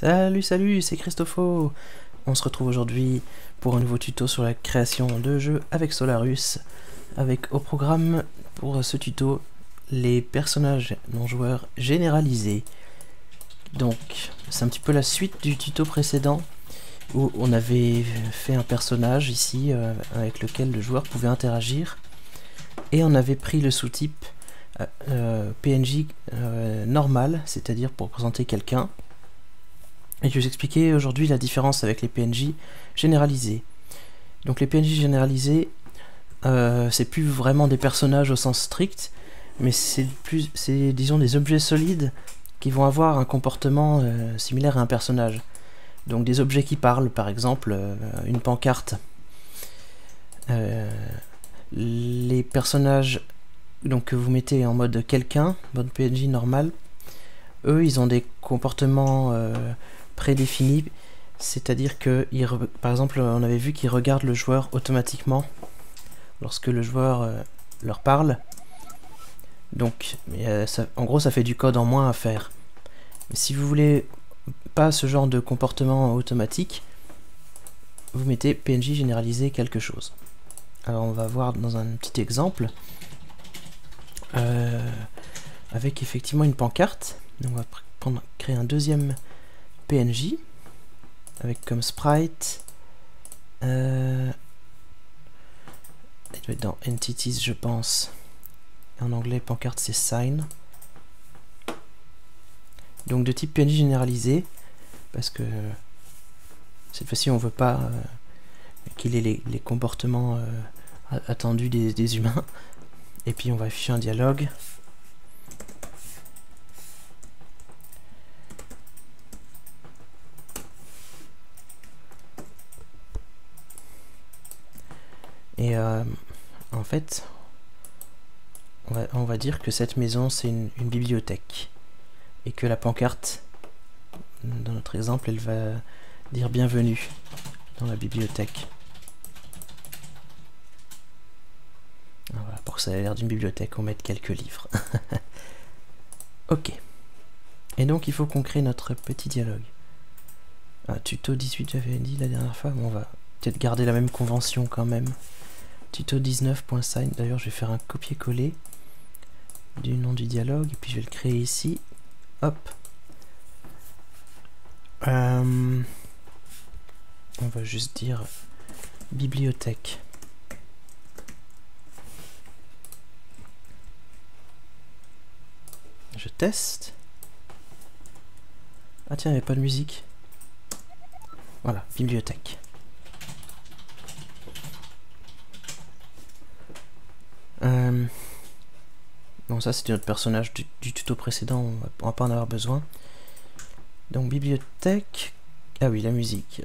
Salut, salut, c'est Christopho. On se retrouve aujourd'hui pour un nouveau tuto sur la création de jeux avec Solarus, avec au programme pour ce tuto les personnages non joueurs généralisés. Donc, c'est un petit peu la suite du tuto précédent où on avait fait un personnage ici euh, avec lequel le joueur pouvait interagir et on avait pris le sous-type euh, euh, PNJ normal, c'est-à-dire pour représenter quelqu'un et je vais vous expliquer aujourd'hui la différence avec les PNJ généralisés. Donc les PNJ généralisés, euh, c'est plus vraiment des personnages au sens strict, mais c'est plus, disons des objets solides qui vont avoir un comportement euh, similaire à un personnage. Donc des objets qui parlent, par exemple euh, une pancarte. les personnages donc, que vous mettez en mode quelqu'un, mode PNJ normal, eux ils ont des comportements prédéfini, c'est-à-dire que, par exemple, on avait vu qu'ils regardent le joueur automatiquement lorsque le joueur euh, leur parle. Donc, euh, en gros, ça fait du code en moins à faire. Si vous voulez pas ce genre de comportement automatique, vous mettez PNJ généralisé quelque chose. Alors, on va voir dans un petit exemple. Euh, avec effectivement une pancarte. on va créer un deuxième PNJ avec comme sprite euh, doit être dans entities je pense. En anglais pancarte c'est sign. Donc de type PNJ généralisé parce que cette fois-ci on veut pas euh, qu'il ait les, comportements euh, attendus des humains. Et puis on va afficher un dialogue Et euh, en fait, on va, dire que cette maison, c'est une, bibliothèque. Et que la pancarte, dans notre exemple, elle va dire bienvenue dans la bibliothèque. Voilà, pour que ça ait l'air d'une bibliothèque, on met quelques livres. ok. Et donc, il faut qu'on crée notre petit dialogue. Un tuto 18, j'avais dit la dernière fois, on va peut-être garder la même convention quand même tuto 19.sign. D'ailleurs, je vais faire un copier-coller du nom du dialogue et puis je vais le créer ici. Hop. Euh, on va juste dire bibliothèque. Je teste. Ah tiens, il n'y avait pas de musique. Voilà, bibliothèque. Euh, bon, ça c'était notre personnage du, tuto précédent, on va, pas en avoir besoin. Donc, bibliothèque. Ah oui, la musique.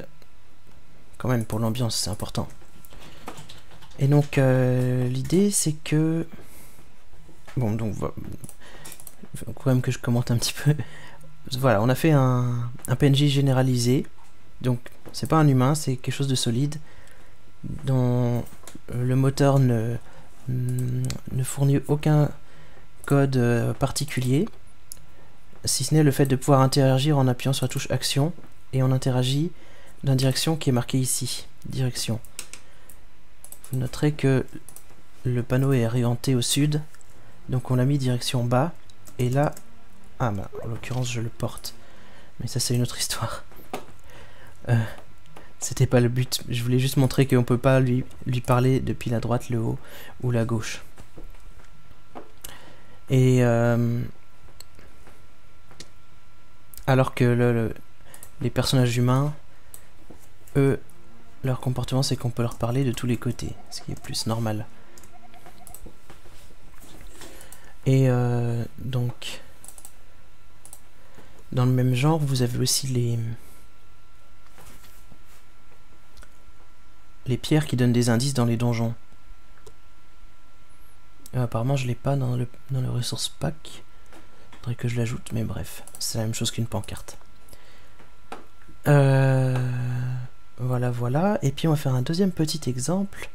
Quand même, pour l'ambiance, c'est important. Et donc, euh, l'idée c'est que. Bon, donc, il faut quand même que je commente un petit peu. voilà, on a fait un, un PNJ généralisé. Donc, c'est pas un humain, c'est quelque chose de solide. Dont le moteur ne ne fournit aucun code euh, particulier, si ce n'est le fait de pouvoir interagir en appuyant sur la touche action, et on interagit dans la direction qui est marquée ici, direction. Vous noterez que le panneau est orienté au sud, donc on l'a mis direction bas, et là, ah bah en l'occurrence je le porte, mais ça c'est une autre histoire. Euh, c'était pas le but. Je voulais juste montrer qu'on peut pas lui, lui parler depuis la droite, le haut ou la gauche. Et euh, alors que le, les personnages humains, eux, leur comportement c'est qu'on peut leur parler de tous les côtés, ce qui est plus normal. Et euh, donc, dans le même genre, vous avez aussi les les pierres qui donnent des indices dans les donjons. Euh, apparemment, je l'ai pas dans le, dans le ressource pack. Faudrait que je l'ajoute, mais bref, c'est la même chose qu'une pancarte. Euh, voilà, voilà. Et puis on va faire un deuxième petit exemple.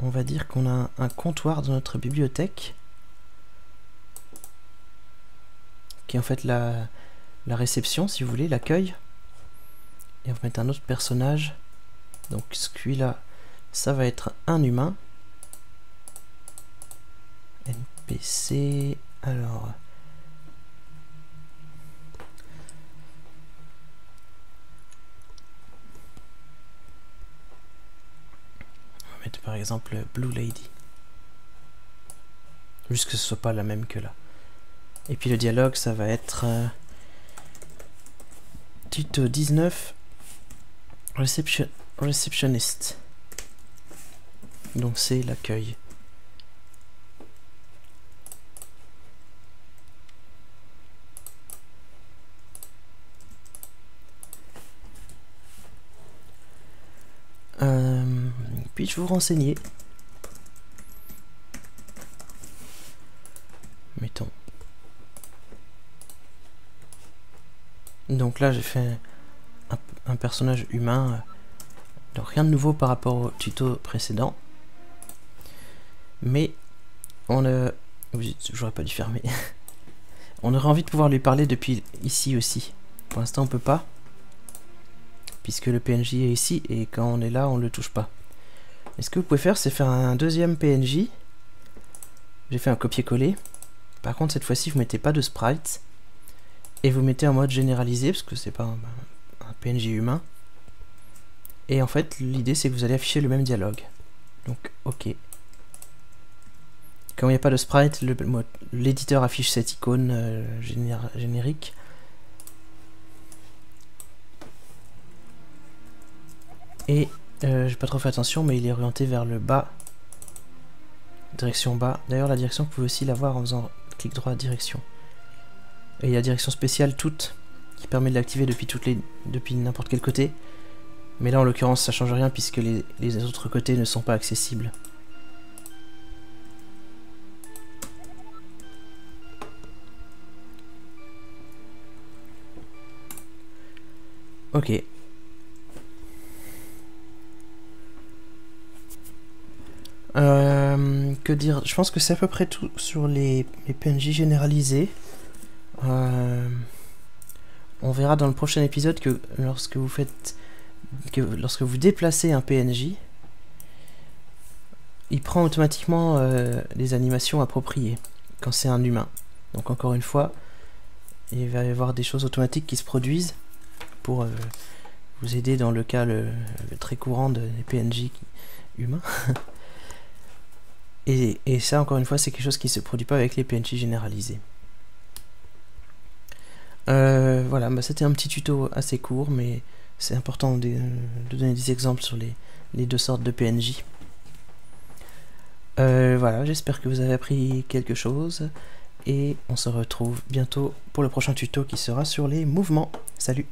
On va dire qu'on a un comptoir dans notre bibliothèque. Qui est en fait la, la réception, si vous voulez, l'accueil. Et on va mettre un autre personnage. Donc celui-là, ça va être un humain. NPC, alors... On va mettre par exemple Blue Lady. Juste que ce soit pas la même que là. Et puis le dialogue, ça va être... Euh, tuto 19, reception, receptionist. Donc c'est l'accueil. Euh, Puis-je vous renseigner? Mettons. Donc là j'ai fait un, personnage humain. Donc rien de nouveau par rapport au tuto précédent. Mais on ne... J'aurais pas dû fermer. on aurait envie de pouvoir lui parler depuis ici aussi. Pour l'instant on peut pas. Puisque le PNJ est ici et quand on est là on le touche pas. Et ce que vous pouvez faire c'est faire un deuxième PNJ. J'ai fait un copier-coller. Par contre cette fois-ci vous mettez pas de sprite. Et vous mettez en mode généralisé parce que c'est pas un, PNJ humain. Et en fait, l'idée c'est que vous allez afficher le même dialogue. Donc, ok. Comme il n'y a pas de sprite, l'éditeur affiche cette icône euh, générique. Et euh, j'ai pas trop fait attention, mais il est orienté vers le bas. Direction bas. D'ailleurs, la direction, vous pouvez aussi la voir en faisant clic droit direction. Et il y a direction spéciale toute qui permet de l'activer depuis depuis n'importe quel côté. Mais là en l'occurrence ça change rien puisque les, autres côtés ne sont pas accessibles. Ok. Euh, que dire? Je pense que c'est à peu près tout sur les, les PNJ généralisés. Euh, on verra dans le prochain épisode que lorsque vous faites que lorsque vous déplacez un PNJ, il prend automatiquement euh, les animations appropriées quand c'est un humain. Donc encore une fois, il va y avoir des choses automatiques qui se produisent pour euh, vous aider dans le cas le, très courant des PNJ humains. et, et ça, encore une fois, c'est quelque chose qui se produit pas avec les PNJ généralisés. Euh, voilà, bah, c'était un petit tuto assez court, mais c'est important de, donner des exemples sur les, deux sortes de PNJ. Euh, voilà, j'espère que vous avez appris quelque chose, et on se retrouve bientôt pour le prochain tuto qui sera sur les mouvements. Salut